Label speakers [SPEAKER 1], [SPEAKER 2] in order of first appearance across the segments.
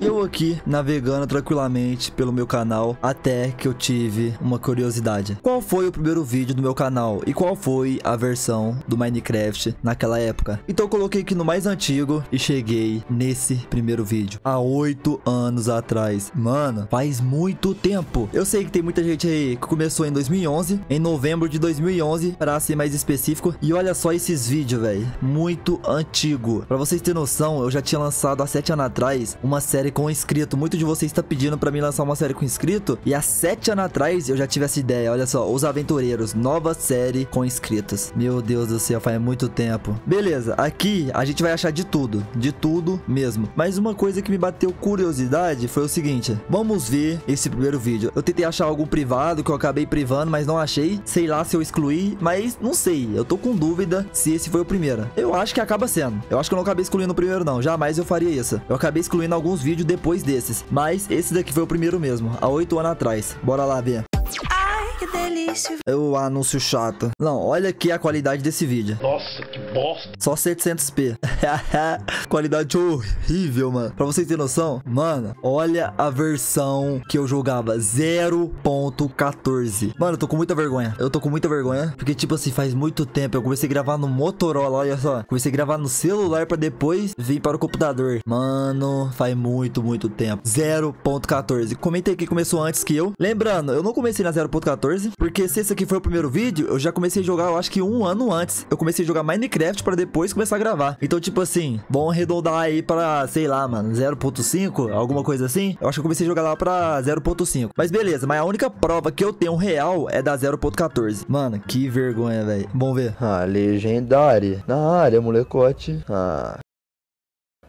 [SPEAKER 1] Eu aqui navegando tranquilamente pelo meu canal até que eu tive uma curiosidade. Qual foi o primeiro vídeo do meu canal e qual foi a versão do Minecraft naquela época? Então eu coloquei aqui no mais antigo e cheguei nesse primeiro vídeo há oito anos atrás. Mano, faz muito tempo. Eu sei que tem muita gente aí que começou em 2011, em novembro de 2011, para ser mais específico. E olha só esses vídeos, velho, muito antigo. Para vocês terem noção, eu já tinha lançado há sete anos atrás uma série com inscrito. Muito de vocês está pedindo para mim lançar uma série com inscrito. E há sete anos atrás eu já tive essa ideia. Olha só, Os Aventureiros, nova série com inscritos. Meu Deus do céu, faz muito tempo. Beleza, aqui a gente vai achar de tudo. De tudo mesmo. Mas uma coisa que me bateu curiosidade foi o seguinte. Vamos ver esse primeiro vídeo. Eu tentei achar algum privado que eu acabei privando, mas não achei. Sei lá se eu excluí, mas não sei. Eu tô com dúvida se esse foi o primeiro. Eu acho que acaba sendo. Eu acho que eu não acabei excluindo o primeiro, não. Jamais eu faria isso. Eu acabei excluindo alguns vídeos depois desses. Mas esse daqui foi o primeiro mesmo, há oito anos atrás. Bora lá ver.
[SPEAKER 2] Ai, que delícia.
[SPEAKER 1] O anúncio chato. Não, olha aqui a qualidade desse vídeo.
[SPEAKER 3] Nossa, que bosta.
[SPEAKER 1] Só 700p. qualidade horrível, mano. Pra vocês terem noção, mano, olha a versão que eu jogava. 0.14. Mano, eu tô com muita vergonha. Eu tô com muita vergonha. Porque, tipo assim, faz muito tempo. Eu comecei a gravar no Motorola, olha só. Comecei a gravar no celular pra depois vir para o computador. Mano, faz muito, muito tempo. 0.14. Comentei que começou antes que eu. Lembrando, eu não comecei na 0.14. Porque se esse aqui foi o primeiro vídeo, eu já comecei a jogar, eu acho que um ano antes. Eu comecei a jogar Minecraft pra depois começar a gravar. Então, tipo assim, vamos arredondar aí pra, sei lá, mano, 0.5, alguma coisa assim. Eu acho que eu comecei a jogar lá pra 0.5. Mas beleza, mas a única prova que eu tenho real é da 0.14. Mano, que vergonha, velho. Vamos ver.
[SPEAKER 4] Ah, legendária. Na área, molecote. Ah.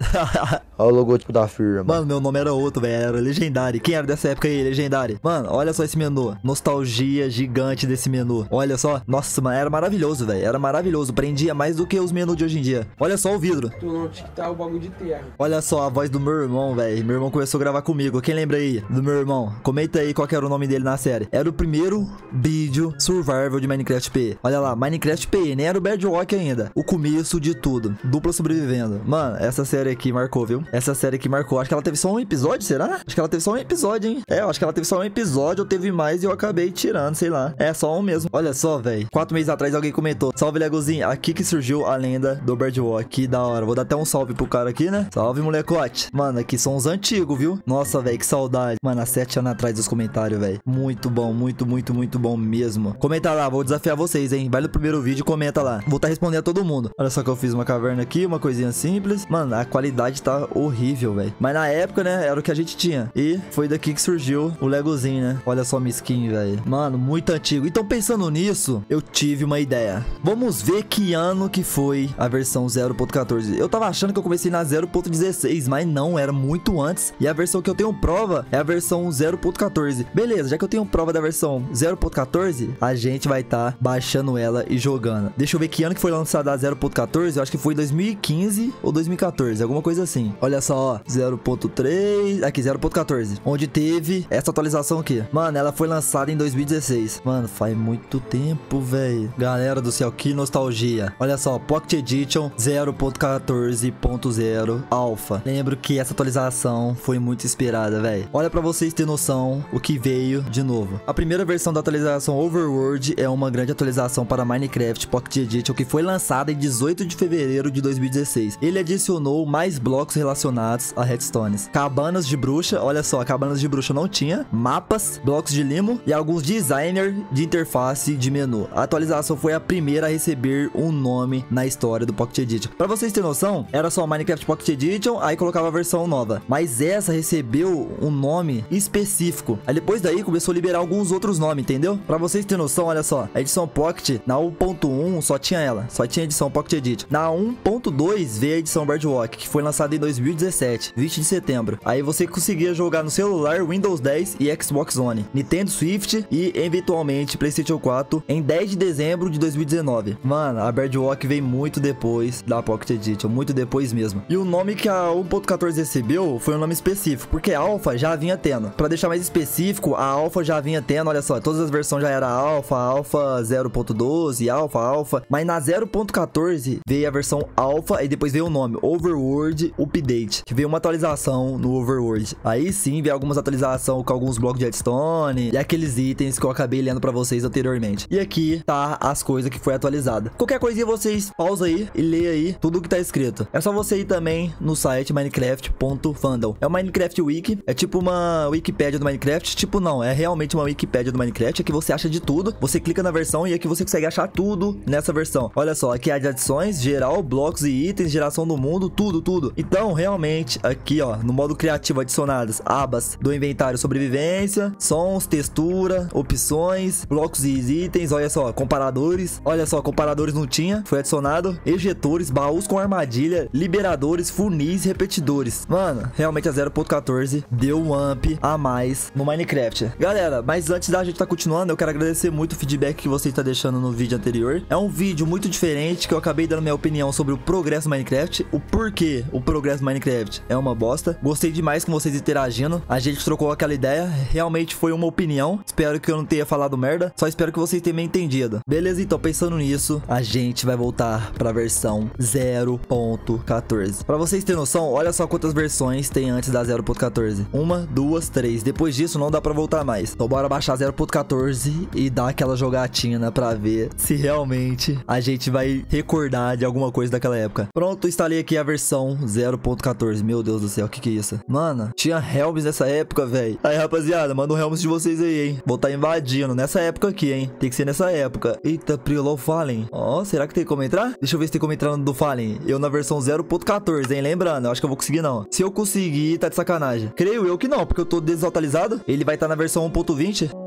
[SPEAKER 4] Olha o logotipo da firma.
[SPEAKER 1] Mano, meu nome era outro, velho. Era Legendary. Quem era dessa época aí, Legendary? Mano, olha só esse menu. Nostalgia gigante desse menu. Olha só. Nossa, mano, era maravilhoso, velho. Era maravilhoso. Prendia mais do que os menus de hoje em dia. Olha só o vidro.
[SPEAKER 5] Tu não tinha que estar o bagulho de terra.
[SPEAKER 1] Olha só a voz do meu irmão, velho. Meu irmão começou a gravar comigo. Quem lembra aí do meu irmão? Comenta aí qual que era o nome dele na série. Era o primeiro vídeo survival de Minecraft PE. Olha lá, Minecraft PE. Nem era o Bedrock ainda. O começo de tudo. Dupla sobrevivendo. Mano, essa série aqui marcou, viu? Essa série aqui marcou. Acho que ela teve só um episódio, será? Acho que ela teve só um episódio, hein? É, eu acho que ela teve só um episódio, ou teve mais e eu acabei tirando, sei lá. É, só um mesmo. Olha só, velho. Quatro meses atrás alguém comentou. Salve, Legozinho. Aqui que surgiu a lenda do Birdwalk. Que da hora. Vou dar até um salve pro cara aqui, né? Salve, molecote. Mano, aqui são os antigos, viu? Nossa, velho, que saudade. Mano, há sete anos atrás dos comentários, velho. Muito bom, muito, muito, muito bom mesmo. Comenta lá, vou desafiar vocês, hein? Vai no primeiro vídeo e comenta lá. Vou estar tá respondendo a todo mundo. Olha só que eu fiz uma caverna aqui, uma coisinha simples. Mano, a qualidade tá horrível, velho. Mas na época, né, era o que a gente tinha. E foi daqui que surgiu o Legozinho, né? Olha só minha skin, velho. Mano, muito antigo. Então, pensando nisso, eu tive uma ideia. Vamos ver que ano que foi a versão 0.14. Eu tava achando que eu comecei na 0.16, mas não, era muito antes. E a versão que eu tenho prova é a versão 0.14. Beleza, já que eu tenho prova da versão 0.14, a gente vai estar tá baixando ela e jogando. Deixa eu ver que ano que foi lançada a 0.14. Eu acho que foi 2015 ou 2014, alguma coisa assim. Olha só, ó, 0.3, aqui 0.14, onde teve essa atualização aqui. Mano, ela foi lançada em 2016. Mano, faz muito tempo, velho. Galera do céu, que nostalgia. Olha só, Pocket Edition 0.14.0 Alpha. Lembro que essa atualização foi muito esperada, velho. Olha para vocês terem noção o que veio de novo. A primeira versão da atualização Overworld é uma grande atualização para Minecraft Pocket Edition que foi lançada em 18 de fevereiro de 2016. Ele adicionou mais blocos relacionados a redstones. Cabanas de bruxa, olha só, cabanas de bruxa não tinha, mapas, blocos de limo e alguns designers de interface de menu. A atualização foi a primeira a receber um nome na história do Pocket Edition. Para vocês terem noção, era só Minecraft Pocket Edition, aí colocava a versão nova. Mas essa recebeu um nome específico. Aí depois daí começou a liberar alguns outros nomes, entendeu? Para vocês terem noção, olha só, a edição Pocket na 1.1 só tinha ela, só tinha a edição Pocket Edition. Na 1.2 veio a edição Birdwalk, que foi lançada em 2017, 20 de setembro. Aí você conseguia jogar no celular, Windows 10 e Xbox One, Nintendo Swift e eventualmente PlayStation 4 em 10 de dezembro de 2019. Mano, a Birdwalk veio muito depois da Pocket Edition, muito depois mesmo. E o nome que a 1.14 recebeu foi um nome específico, porque Alpha já vinha tendo. Para deixar mais específico, a Alpha já vinha tendo, olha só, todas as versões já era Alpha, Alpha 0.12, Alpha, Alpha, mas na 0.14 veio a versão Alpha e depois veio o nome Overworld Overworld Update, que veio uma atualização no Overworld. Aí sim veio algumas atualizações com alguns blocos de redstone e aqueles itens que eu acabei lendo pra vocês anteriormente. E aqui tá as coisas que foi atualizada. Qualquer coisinha vocês pausa aí e lê aí tudo que tá escrito. É só você ir também no site minecraft.fandom. É o Minecraft Wiki, é tipo uma Wikipédia do Minecraft, tipo não, é realmente uma Wikipédia do Minecraft, aqui você acha de tudo. Você clica na versão e aqui você consegue achar tudo nessa versão. Olha só, aqui é de adições, geral, blocos e itens, geração do mundo, tudo, tudo. Então, realmente, aqui ó, no modo criativo adicionadas abas do inventário sobrevivência, sons, textura, opções, blocos e itens, olha só, comparadores. Olha só, comparadores não tinha, foi adicionado. Ejetores, baús com armadilha, liberadores, funis, repetidores. Mano, realmente a 0.14 deu um amp a mais no Minecraft. Galera, mas antes da gente tá continuando, eu quero agradecer muito o feedback que você está deixando no vídeo anterior. É um vídeo muito diferente que eu acabei dando minha opinião sobre o progresso do Minecraft, o porquê o progresso Minecraft é uma bosta. Gostei demais com vocês interagindo. A gente trocou aquela ideia, realmente foi uma opinião. Espero que eu não tenha falado merda, só espero que vocês tenham entendido. Beleza, então pensando nisso, a gente vai voltar para a versão 0.14. Para vocês terem noção, olha só quantas versões tem antes da 0.14. Uma, duas, três. Depois disso não dá para voltar mais. Então bora baixar 0.14 e dar aquela jogatina para ver se realmente a gente vai recordar de alguma coisa daquela época. Pronto, instalei aqui a versão 0.14. Meu Deus do céu, o que que é isso? Mano, tinha Helms nessa época, velho. Aí, rapaziada, manda o Helms de vocês aí, hein? Vou tá invadindo nessa época aqui, hein? Tem que ser nessa época. Eita, Priolol Fallen. Ó, oh, será que tem como entrar? Deixa eu ver se tem como entrar no do Fallen. Eu na versão 0.14, hein? Lembrando, eu acho que eu vou conseguir não. Se eu conseguir, tá de sacanagem. Creio eu que não, porque eu tô desatualizado. Ele vai estar tá na versão 1.20.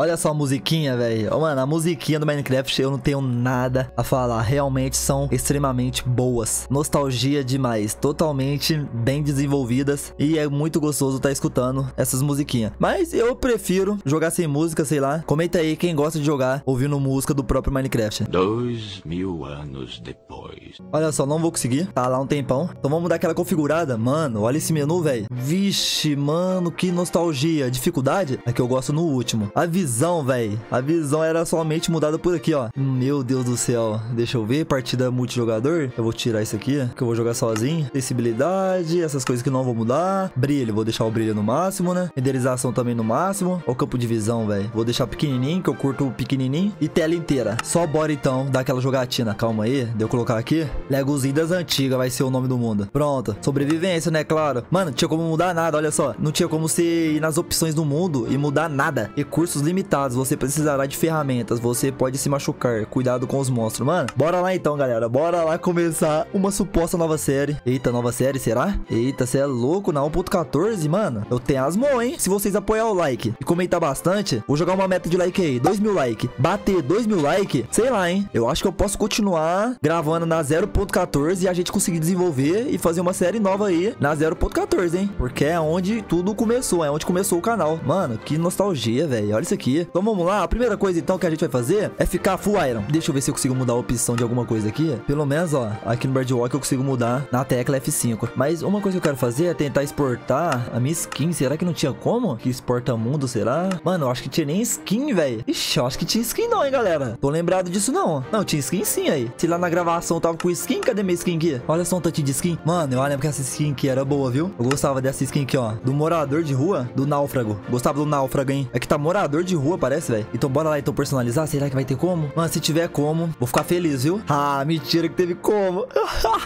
[SPEAKER 1] Olha só a musiquinha, velho. Oh, mano, a musiquinha do Minecraft eu não tenho nada a falar. Realmente são extremamente boas. Nostalgia demais. Totalmente bem desenvolvidas. E é muito gostoso estar tá escutando essas musiquinhas. Mas eu prefiro jogar sem música, sei lá. Comenta aí quem gosta de jogar ouvindo música do próprio Minecraft.
[SPEAKER 3] Dois mil anos depois.
[SPEAKER 1] Olha só, não vou conseguir. Tá lá um tempão. Então vamos dar aquela configurada. Mano, olha esse menu, velho. Vixe, mano, que nostalgia. Dificuldade é que eu gosto no último. A visão visão, velho. A visão era somente mudada por aqui, ó. Meu Deus do céu. Deixa eu ver. Partida multijogador. Eu vou tirar isso aqui, que eu vou jogar sozinho. Sensibilidade, essas coisas que não vou mudar. Brilho, vou deixar o brilho no máximo, né? Renderização também no máximo. O campo de visão, velho. Vou deixar pequenininho, que eu curto pequenininho. E tela inteira. Só bora então dar aquela jogatina. Calma aí. Deu eu colocar aqui. Legozinho das antigas vai ser o nome do mundo. Pronto. Sobrevivência, né? Claro. Mano, tinha como mudar nada, olha só. Não tinha como você ir nas opções do mundo e mudar nada. Recursos limitados limitados, você precisará de ferramentas, você pode se machucar, cuidado com os monstros. Mano, bora lá então, galera, bora lá começar uma suposta nova série. Eita, nova série, será? Eita, você é louco na 1.14, mano? Eu tenho as mãos, hein? Se vocês apoiar o like e comentar bastante, vou jogar uma meta de like aí, 2 mil like. Bater 2 mil like, sei lá, hein? Eu acho que eu posso continuar gravando na 0.14 e a gente conseguir desenvolver e fazer uma série nova aí na 0.14, hein? Porque é onde tudo começou, é onde começou o canal. Mano, que nostalgia, velho. Olha isso aqui aqui. Então vamos lá. A primeira coisa então que a gente vai fazer é ficar full iron. Deixa eu ver se eu consigo mudar a opção de alguma coisa aqui. Pelo menos, ó, aqui no Birdwalk eu consigo mudar na tecla F5. Mas uma coisa que eu quero fazer é tentar exportar a minha skin. Será que não tinha como? Que exporta mundo, será? Mano, eu acho que tinha nem skin, velho. Ixi, eu acho que tinha skin não, hein, galera. Tô lembrado disso não. Não, tinha skin sim aí. Se lá na gravação tava com skin, cadê minha skin aqui? Olha só um tantinho de skin. Mano, eu lembro que essa skin aqui era boa, viu? Eu gostava dessa skin aqui, ó. Do morador de rua, do náufrago. Gostava do náufrago, hein? É que tá morador de rua, parece, velho. Então bora lá então personalizar. Será que vai ter como? Mano, se tiver como, vou ficar feliz, viu? Ah, mentira que teve como.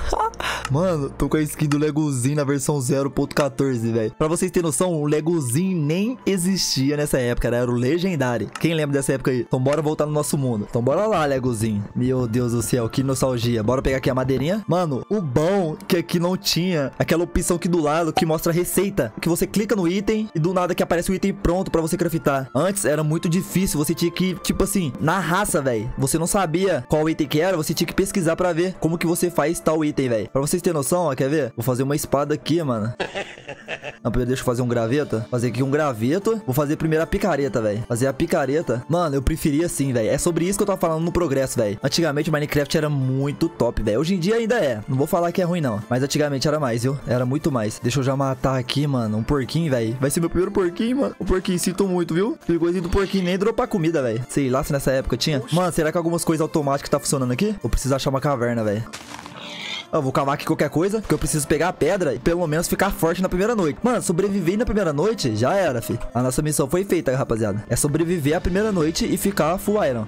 [SPEAKER 1] Mano, tô com a skin do Legozinho na versão 0.14, velho. Pra vocês terem noção, o Legozinho nem existia nessa época, era o Legendary. Quem lembra dessa época aí? Então bora voltar no nosso mundo. Então bora lá, Legozinho. Meu Deus do céu, que nostalgia. Bora pegar aqui a madeirinha. Mano, o que aqui não tinha aquela opção aqui do lado que mostra receita. Que você clica no item e do nada que aparece o item pronto pra você craftar. Antes era muito difícil, você tinha que, tipo assim, na raça, velho. Você não sabia qual item que era, você tinha que pesquisar pra ver como que você faz tal item, velho. Pra vocês terem noção, ó, quer ver? Vou fazer uma espada aqui, mano. Não, primeiro deixa eu fazer um graveta. Fazer aqui um graveto. Vou fazer primeiro a picareta, velho. Fazer a picareta. Mano, eu preferia assim, velho. É sobre isso que eu tava falando no progresso, velho. Antigamente o Minecraft era muito top, velho. Hoje em dia ainda é. Não vou falar que é ruim, não. Mas antigamente era mais, viu? Era muito mais. Deixa eu já matar aqui, mano. Um porquinho, velho. Vai ser meu primeiro porquinho, mano. O porquinho, sinto muito, viu? Perigosinho do porquinho nem dropar comida, velho. Sei lá se nessa época tinha. Mano, será que algumas coisas automáticas tá funcionando aqui? Vou precisar achar uma caverna, velho. Eu vou cavar aqui qualquer coisa, porque eu preciso pegar a pedra e pelo menos ficar forte na primeira noite. Mano, sobreviver na primeira noite já era, fi. A nossa missão foi feita, rapaziada. É sobreviver a primeira noite e ficar full iron.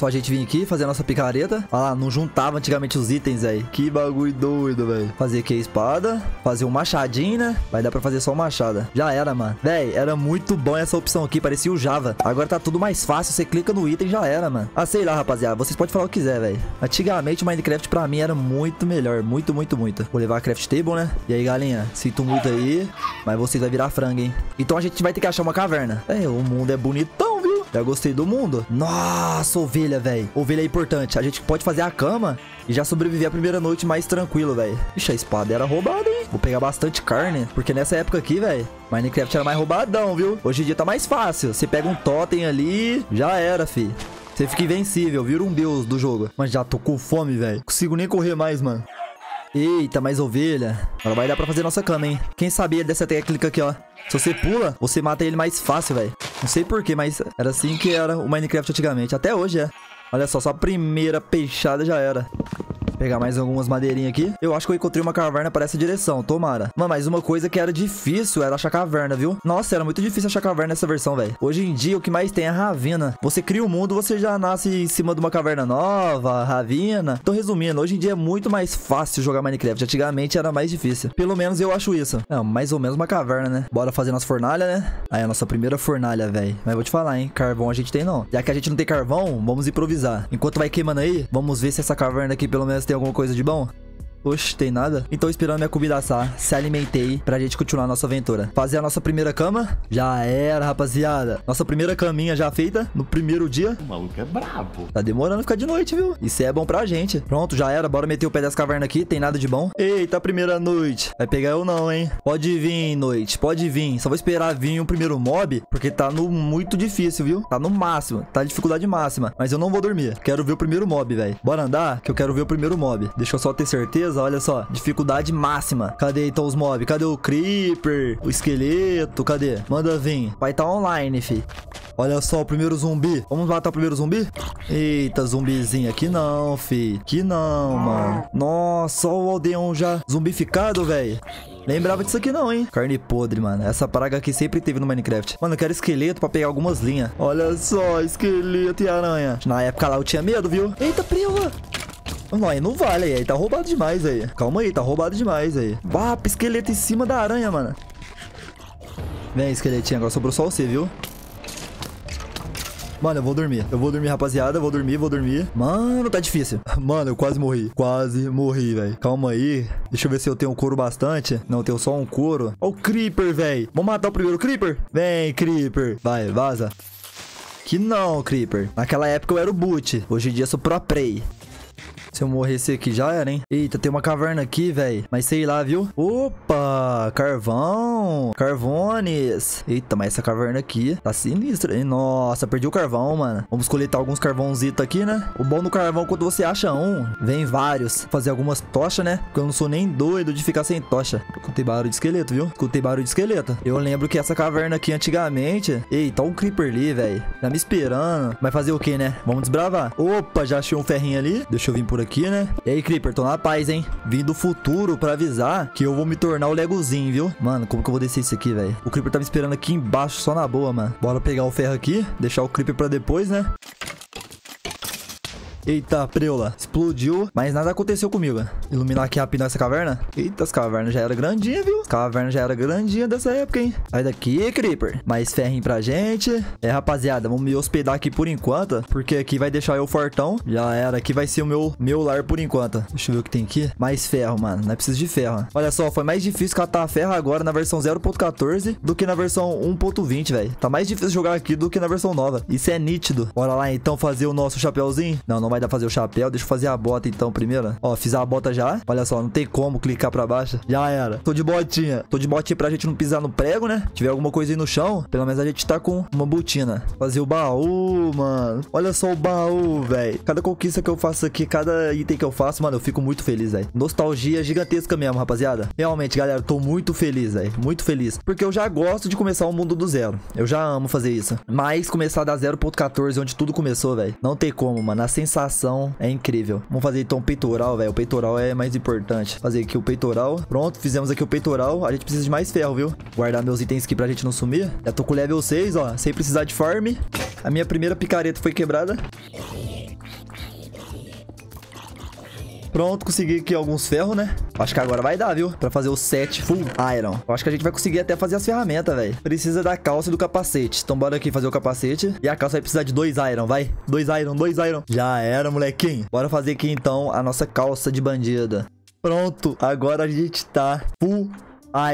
[SPEAKER 1] Só a gente vir aqui, fazer a nossa picareta. Olha lá, não juntava antigamente os itens, velho. Que bagulho doido, velho. Fazer aqui a espada. Fazer um machadinho, né? Vai dar pra fazer só um machado. Já era, mano. Véi, era muito bom essa opção aqui. Parecia o Java. Agora tá tudo mais fácil. Você clica no item e já era, mano. Ah, sei lá, rapaziada. Vocês podem falar o que quiser, velho. Antigamente o Minecraft pra mim era muito melhor. Muito, muito, muito. Vou levar a craft table, né? E aí, galinha? Sinto muito aí. Mas vocês vai virar frango, hein? Então a gente vai ter que achar uma caverna. É, o mundo é bonitão? Já gostei do mundo. Nossa, ovelha, velho. Ovelha é importante. A gente pode fazer a cama e já sobreviver a primeira noite mais tranquilo, velho. Ixi, a espada era roubada, hein? Vou pegar bastante carne, porque nessa época aqui, velho, Minecraft era mais roubadão, viu? Hoje em dia tá mais fácil. Você pega um totem ali, já era, fi. Você fica invencível, vira um deus do jogo. Mas já tô com fome, velho. Consigo nem correr mais, mano. Eita, mais ovelha. Agora vai dar pra fazer nossa cama, hein? Quem sabia dessa técnica aqui, ó. Se você pula, você mata ele mais fácil, velho. Não sei porquê, mas era assim que era o Minecraft antigamente. Até hoje é. Olha só, só a primeira peixada já era. Pegar mais algumas madeirinhas aqui. Eu acho que eu encontrei uma caverna para essa direção, tomara. Mano, mas uma coisa que era difícil era achar caverna, viu? Nossa, era muito difícil achar caverna nessa versão, velho. Hoje em dia, o que mais tem é ravina. Você cria o um mundo, você já nasce em cima de uma caverna nova, ravina. Tô resumindo, hoje em dia é muito mais fácil jogar Minecraft. Antigamente era mais difícil. Pelo menos eu acho isso. É, mais ou menos uma caverna, né? Bora fazer nossa fornalha, né? Aí, a nossa primeira fornalha, velho. Mas vou te falar, hein? Carvão a gente tem, não. Já que a gente não tem carvão, vamos improvisar. Enquanto vai queimando aí, vamos ver se essa caverna aqui pelo menos tem alguma coisa de bom. Oxe, tem nada? Então esperando minha comida assar, se alimentei pra gente continuar a nossa aventura. Fazer a nossa primeira cama? Já era, rapaziada. Nossa primeira caminha já feita no primeiro dia.
[SPEAKER 3] O maluco é brabo.
[SPEAKER 1] Tá demorando ficar de noite, viu? Isso é bom pra gente. Pronto, já era. Bora meter o pé das cavernas aqui. Tem nada de bom. Eita, primeira noite. Vai pegar eu não, hein? Pode vir, noite. Pode vir. Só vou esperar vir um primeiro mob, porque tá no muito difícil, viu? Tá no máximo. Tá dificuldade máxima. Mas eu não vou dormir. Quero ver o primeiro mob, velho. Bora andar, que eu quero ver o primeiro mob. Deixa eu só ter certeza olha só. Dificuldade máxima. Cadê então os mobs? Cadê o Creeper? O esqueleto? Cadê? Manda vir. Vai estar tá online, fi. Olha só o primeiro zumbi. Vamos matar o primeiro zumbi? Eita, zumbizinho. Aqui não, fi. Aqui não, mano. Nossa, olha o aldeão já zumbificado, velho. Lembrava disso aqui não, hein? Carne podre, mano. Essa praga aqui sempre teve no Minecraft. Mano, eu quero esqueleto pra pegar algumas linhas. Olha só, esqueleto e aranha. Na época lá eu tinha medo, viu? Eita, prima. Não, aí não vale aí. Tá roubado demais aí. Calma aí, tá roubado demais aí. Bah, esqueleto em cima da aranha, mano. Vem, esqueletinho. Agora sobrou só você, viu? Mano, eu vou dormir. Eu vou dormir, rapaziada. Eu vou dormir, vou dormir. Mano, tá difícil. Mano, eu quase morri. Quase morri, velho. Calma aí. Deixa eu ver se eu tenho couro bastante. Não, eu tenho só um couro. Ó o Creeper, velho. Vamos matar o primeiro Creeper? Vem, Creeper. Vai, vaza. Que não, Creeper. Naquela época eu era o boot. Hoje em dia eu sou pro prey. Se eu morresse aqui já era, hein? Eita, tem uma caverna aqui, velho. Mas sei lá, viu? Opa, carvão. Carvones. Eita, mas essa caverna aqui tá sinistra, hein? Nossa, perdi o carvão, mano. Vamos coletar alguns carvãozitos aqui, né? O bom do carvão, quando você acha um, vem vários. Fazer algumas tochas, né? Porque eu não sou nem doido de ficar sem tocha. Escutei barulho de esqueleto, viu? Escutei barulho de esqueleto. Eu lembro que essa caverna aqui antigamente... Eita, um creeper ali, velho. Tá me esperando. Vai fazer o quê, né? Vamos desbravar. Opa, já achei um ferrinho ali. Deixa eu vir por por aqui, né? E aí, Creeper, tô na paz, hein? Vim do futuro pra avisar que eu vou me tornar o Legozinho, viu? Mano, como que eu vou descer isso aqui, velho? O Creeper tá me esperando aqui embaixo, só na boa, mano. Bora pegar o ferro aqui, deixar o Creeper pra depois, né? Eita, preula. Explodiu, mas nada aconteceu comigo. Iluminar aqui rapidão essa caverna. Eita, as cavernas já era grandinha, viu? As cavernas já era grandinha dessa época, hein? Sai daqui, Creeper. Mais ferrinho pra gente. É, rapaziada, vamos me hospedar aqui por enquanto, porque aqui vai deixar eu fortão. Já era, aqui vai ser o meu, meu lar por enquanto. Deixa eu ver o que tem aqui. Mais ferro, mano. Não é preciso de ferro. Olha só, foi mais difícil catar ferro agora na versão 0.14 do que na versão 1.20, velho. Tá mais difícil jogar aqui do que na versão nova. Isso é nítido. Bora lá, então, fazer o nosso chapéuzinho? Não, não vai vai dar fazer o chapéu. Deixa eu fazer a bota então primeiro. Ó, fiz a bota já. Olha só, não tem como clicar pra baixo. Já era. Tô de botinha. Tô de botinha pra gente não pisar no prego, né? Se tiver alguma coisa aí no chão, pelo menos a gente tá com uma botina. Fazer o baú, mano. Olha só o baú, velho. Cada conquista que eu faço aqui, cada item que eu faço, mano, eu fico muito feliz, velho. Nostalgia gigantesca mesmo, rapaziada. Realmente, galera, tô muito feliz, velho. Muito feliz. Porque eu já gosto de começar o mundo do zero. Eu já amo fazer isso. Mas começar da 0.14, onde tudo começou, velho. Não tem como, mano. A sensação é incrível. Vamos fazer então o peitoral, velho. O peitoral é mais importante. Fazer aqui o peitoral. Pronto, fizemos aqui o peitoral. A gente precisa de mais ferro, viu? Guardar meus itens aqui pra gente não sumir. Já tô com level 6, ó. Sem precisar de farm. A minha primeira picareta foi quebrada. Pronto, consegui aqui alguns ferros, né? Acho que agora vai dar, viu? Pra fazer o set full iron. Acho que a gente vai conseguir até fazer as ferramentas, velho. Precisa da calça e do capacete. Então bora aqui fazer o capacete. E a calça vai precisar de dois iron, vai. Dois iron, dois iron. Já era, molequinho. Bora fazer aqui, então, a nossa calça de bandida. Pronto, agora a gente tá full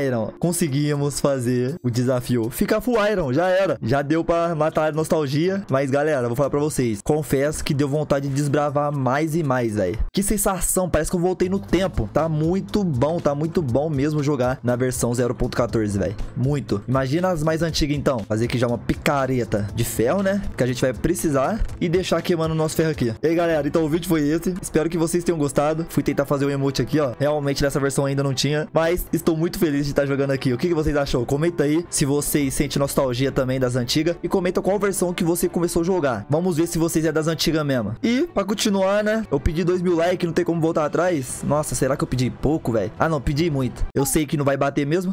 [SPEAKER 1] Iron. Conseguimos fazer o desafio. Fica full Iron, já era. Já deu pra matar a nostalgia. Mas, galera, vou falar pra vocês. Confesso que deu vontade de desbravar mais e mais, velho. Que sensação, parece que eu voltei no tempo. Tá muito bom, tá muito bom mesmo jogar na versão 0.14, velho. Muito. Imagina as mais antigas, então. Fazer aqui já uma picareta de ferro, né? Que a gente vai precisar. E deixar queimando o nosso ferro aqui. E aí, galera, então o vídeo foi esse. Espero que vocês tenham gostado. Fui tentar fazer o emote aqui, ó. Realmente nessa versão ainda não tinha. Mas estou muito feliz de estar jogando aqui. O que, vocês achou? Comenta aí se vocês sentem nostalgia também das antigas. E comenta qual versão que você começou a jogar. Vamos ver se vocês é das antigas mesmo. E, pra continuar, né? Eu pedi 2 mil likes, não tem como voltar atrás. Nossa, será que eu pedi pouco, velho? Ah, não, pedi muito. Eu sei que não vai bater mesmo.